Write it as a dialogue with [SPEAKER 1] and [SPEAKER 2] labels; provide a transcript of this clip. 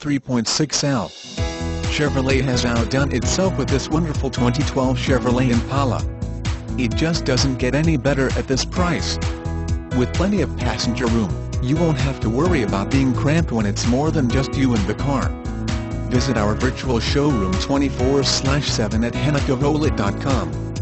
[SPEAKER 1] 3.6L. Chevrolet has outdone itself with this wonderful 2012 Chevrolet Impala. It just doesn't get any better at this price. With plenty of passenger room, you won't have to worry about being cramped when it's more than just you and the car. Visit our virtual showroom 24-7 at hennachevrolet.com.